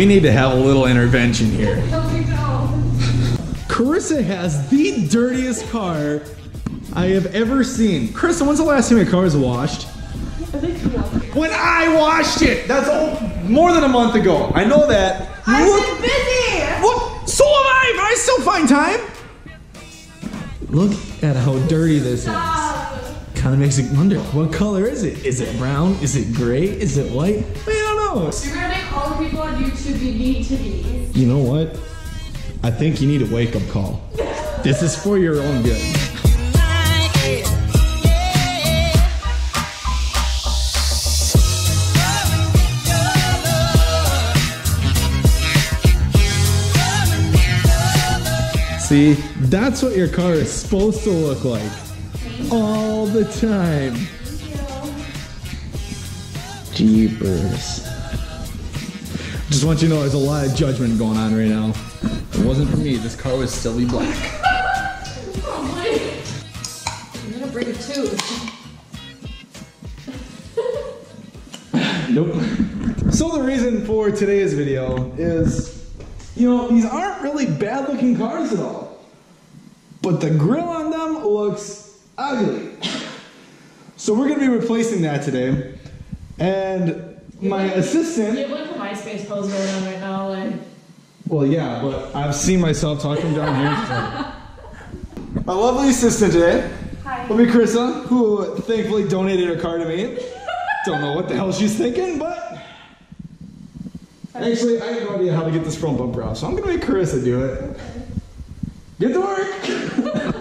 Now, we need to have a little intervention here. We go. Carissa has the dirtiest car I have ever seen. Carissa, when's the last time your car was washed? When I washed it! That's all, more than a month ago. I know that. I've Look, been busy. what? So am I, but I still find time. Look at how dirty this is. Kind of makes me wonder, what color is it? Is it brown? Is it gray? Is it white? We. You're gonna make all the people on YouTube you need to be. You know what? I think you need a wake up call. This is for your own good. See, that's what your car is supposed to look like. All the time. Jeepers. Just want you to know there's a lot of judgment going on right now. It wasn't for me, this car would still be black. I'm gonna bring a tooth. Nope. So the reason for today's video is, you know, these aren't really bad looking cars at all. But the grill on them looks ugly. So we're gonna be replacing that today. And my assistant, You have like a MySpace pose going on right now, like. well yeah, but I've seen myself talking down here. so. My lovely assistant today Hi. will be Carissa, who thankfully donated her car to me. Don't know what the hell she's thinking, but actually, I have no idea how to get this front bumper off, so I'm gonna make Carissa do it. Get to work.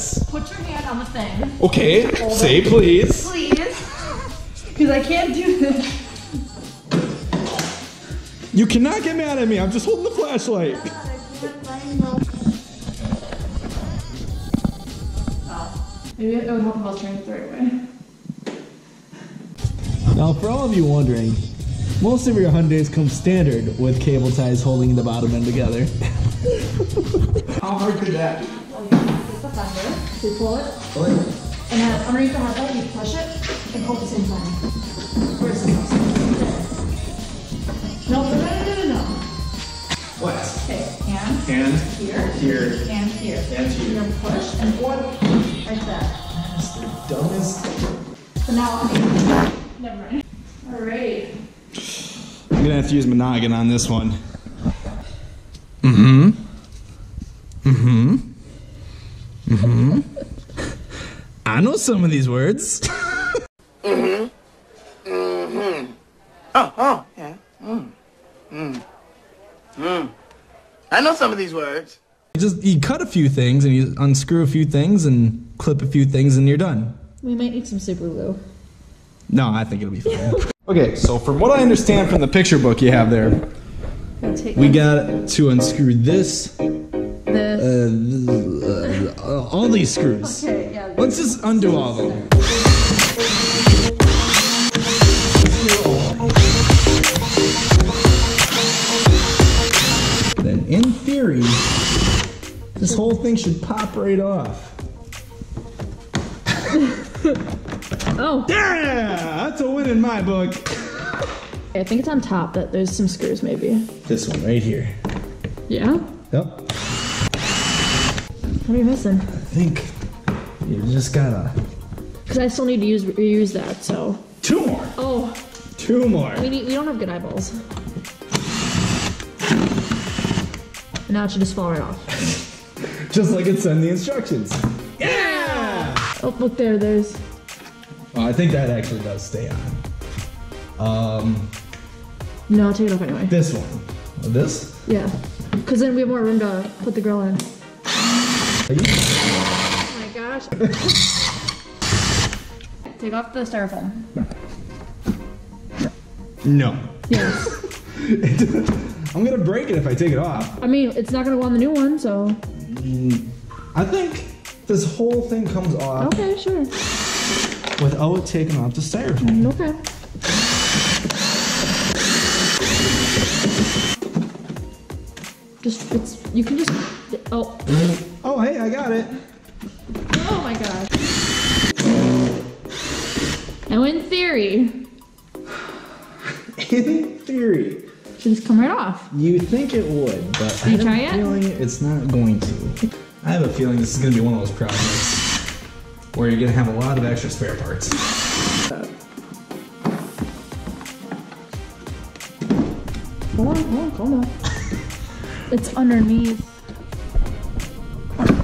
yes. put your hand on the thing, Okay. Say please. please. Because I can't do this. You cannot get mad at me. I'm just holding the flashlight. Maybe it would help if I was trying it the right way. Now, for all of you wondering, most of your Hyundais come standard with cable ties holding the bottom end together. How hard could that be? Well, you get the fender, so you pull it, and then underneath the headlight, you push it and hold at the same time. Where's the No, no, no, no, no, no. What? Okay, hand And here, here. and here. And here. You're gonna push and one like that. That's the dumbest. So now I'm. Never mind. All right. I'm gonna have to use Monogon on this one. Mm-hmm. I know some of these words. Mhm. Mhm. Oh, oh, yeah. Mm. Mm. Mm. I know some of these words. You just you cut a few things and you unscrew a few things and clip a few things and you're done. We might need some super glue. No, I think it'll be fine. okay, so from what I understand from the picture book you have there, Take we got to unscrew this, this. uh, uh, all these screws. okay, yeah. Let's just undo all of them. Then, in theory, this whole thing should pop right off. Oh, Yeah, that's a win in my book. I think it's on top. That there's some screws, maybe. This one right here. Yeah. Yep. What are you missing? I think you just gotta. Because I still need to use reuse that. So. Two more. Oh, Two more. we need. We don't have good eyeballs. And now it should just fall right off. Just like it said in the instructions. Yeah! Oh, look there. There's. Oh, I think that actually does stay on. Um, No, I'll take it off anyway. this one. This? Yeah. Because then we have more room to put the grill in. Gosh. Take off the styrofoam. No. Yes. I'm gonna break it if I take it off. I mean, it's not gonna go on the new one, so. Mm, I think this whole thing comes off Okay, sure. without taking off the styrofoam. Mm, okay. Just, it's, you can just, oh, Oh, hey, I got it. Oh my god. Now in theory, In theory, should just come right off. you think it would, but I have try a it? feeling it's not going to. I have a feeling this is going to be one of those projects where you're going to have a lot of extra spare parts. Come on, come on, come on. It's underneath.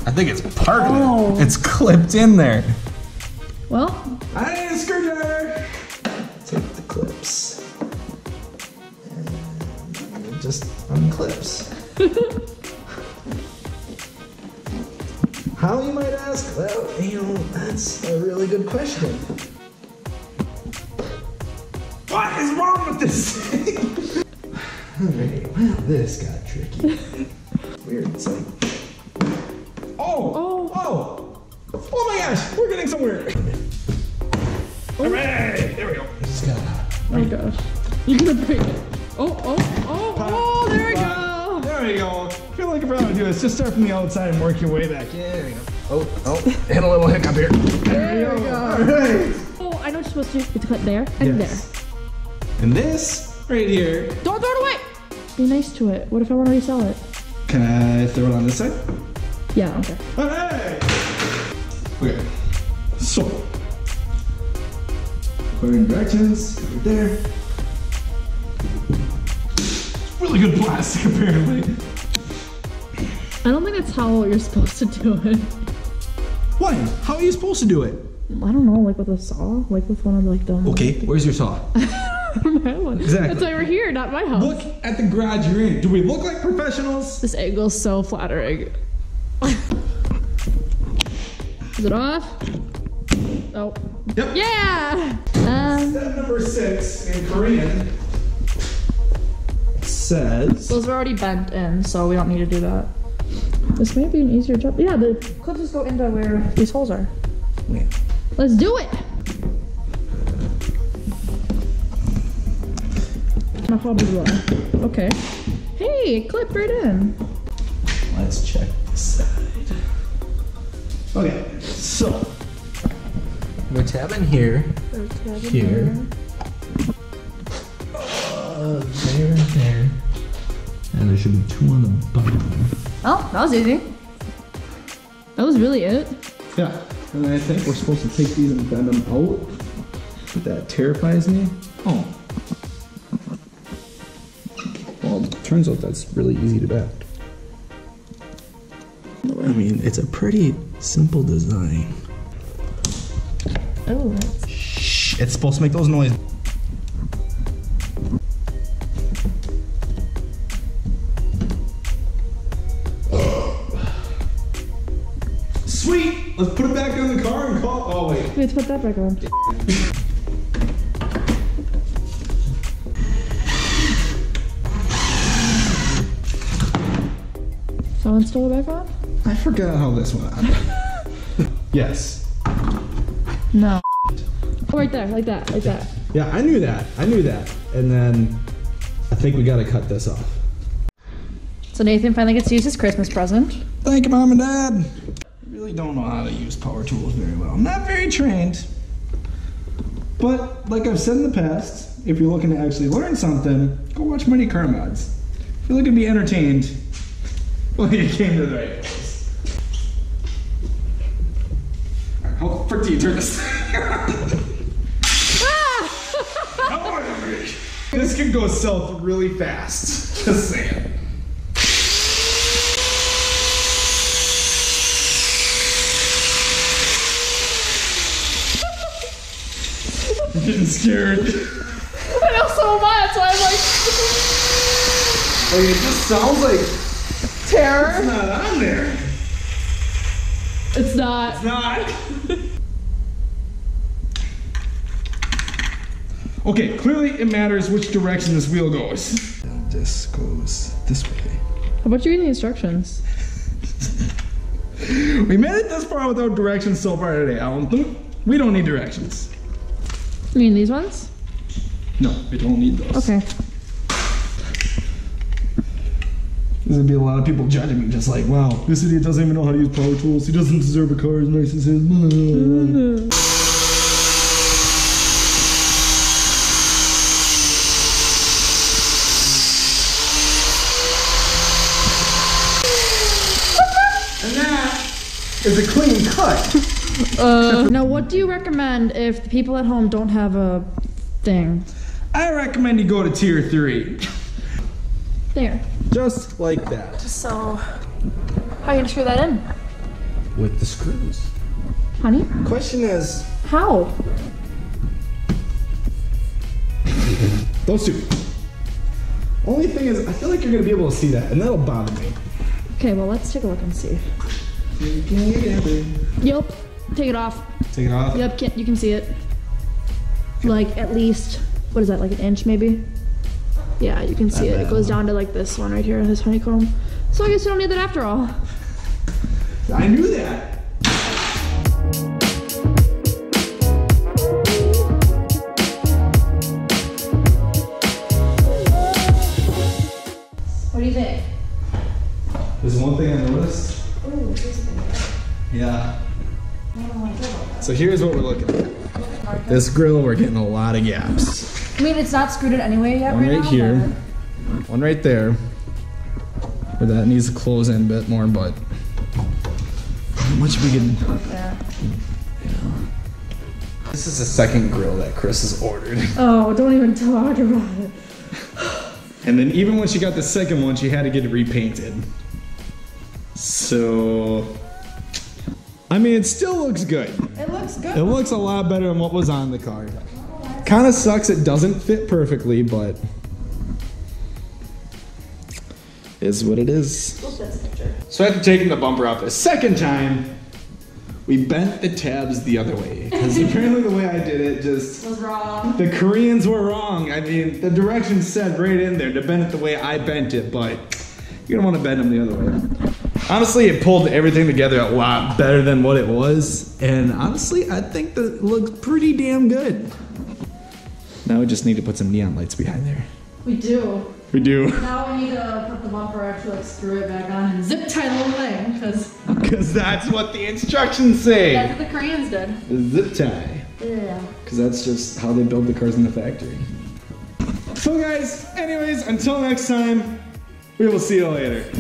I think it's part Oh. of it. Oh. It's clipped in there. Well, I need a screwdriver. Take the clips. And just unclips. How you might ask? Well, you know, that's a really good question. What is wrong with this thing? Alright, well, this got tricky. Weird, it's like. Oh! Oh. My gosh, we're getting somewhere! Hooray! there we go. Just gotta. oh my gosh. You're gonna break it. Oh, oh, oh, oh, there we go. There we go. I feel like if I want to do is just start from the outside and work your way back. Yeah, there we go. Oh, oh, hit a little hiccup here. There we go. Alright. Oh, I know what you're supposed to do. You to cut there and Yes. And this right here. Don't throw it away. Be nice to it. What if I want to resell it? Can I throw it on this side? Yeah, okay. Alright. Okay. So. According directions, right there. It's really good plastic apparently. I don't think that's how you're supposed to do it. What? How are you supposed to do it? I don't know, like with a saw, like with one of like them. Okay, where's your saw? my one. Exactly. That's why we're here, not my house. Look at the garage you're in. Do we look like professionals? This angle's so flattering. Is it off? Oh. Yep. Yeah! Um, Step number six in Korean says. those are already bent in, so we don't need to do that. This may be an easier job. Yeah, the clips just go into where these holes are. Yeah. Let's do it! My hobby one. Okay. Hey, clip right in. Let's check this side. Okay, so we're tabbing here, here, uh, there, there, and there should be two on the bottom. Oh, that was easy. That was really it. Yeah, and I think we're supposed to take these and bend them out. But that terrifies me. Oh. Well, turns out that's really easy to bend. I mean, it's a pretty simple design. Oh, that's Shh, it's supposed to make those noises. Sweet! Let's put it back in the car and call. Oh, wait. Have put that back on. Someone stole it back on? I forgot how this went on. yes. No. Oh, right there, like that, like that. Yeah, I knew that. I knew that. And then I think we gotta cut this off. So Nathan finally gets to use his Christmas present. Thank you, Mom and Dad. I really don't know how to use power tools very well. I'm not very trained. But like I've said in the past, if you're looking to actually learn something, go watch Mighty Car Mods. If you're looking to be entertained, well, you came to the right place. Alright, how the frick do you turn this thing? This could go south really fast. Just saying. I'm getting scared. I know so much, so I'm like, Like it just sounds like terror. it's not on there. It's not. It's not. Okay, clearly it matters which direction this wheel goes. This goes this way. How about you read the instructions? We made it this far without directions so far today, Alan. We don't need directions. You mean these ones? No, we don't need those. Okay. There's gonna be a lot of people judging me, just like, wow, this idiot doesn't even know how to use power tools. He doesn't deserve a car as nice as his. and that is a clean cut. Uh, now, what do you recommend if the people at home don't have a thing? I recommend you go to tier three. There. Just like that. So, how are you gonna screw that in, With the screws. honey? Question is, How? those two. Only thing is, I feel like you're gonna be able to see that, and that'll bother me. Okay, well, let's take a look and see. Yep. Take it off. Take it off. Yep, you can see it. Like at least, what is that? Like an inch, maybe? Yeah, you can see Not it. It goes huh? down to like this one right here, this honeycomb. So I guess you don't need that after all. I knew that. What do you think? There's one thing I noticed. Yeah. So here's what we're looking at. This grill, we're getting a lot of gaps. I mean, it's not screwed in anyway yet. One right right now, here, one right there, where that needs to close in a bit more, but how much we can. but- Yeah. This is the second grill that Chris has ordered. Oh, don't even talk about it. And then even when she got the second one, she had to get it repainted. So, I mean, it still looks good. It looks good. It looks a lot better than what was on the car. Kind of sucks it doesn't fit perfectly, but is what it is. So after taking the bumper off a second time, we bent the tabs the other way because apparently the way I did it just was wrong. the Koreans were wrong. I mean, the directions said right in there to bend it the way I bent it, but you're gonna want to bend them the other way. Honestly, it pulled everything together a lot better than what it was, and honestly, I think that it looks pretty damn good. Now we just need to put some neon lights behind there. We do. We do, Now we need to put the bumper actually like screw it back on and zip tie the whole thing because because that's what the instructions say. that's what the Koreans did. The zip tie. Yeah. Because that's just how they build the cars in the factory. So, guys, anyways, until next time, we will see you later.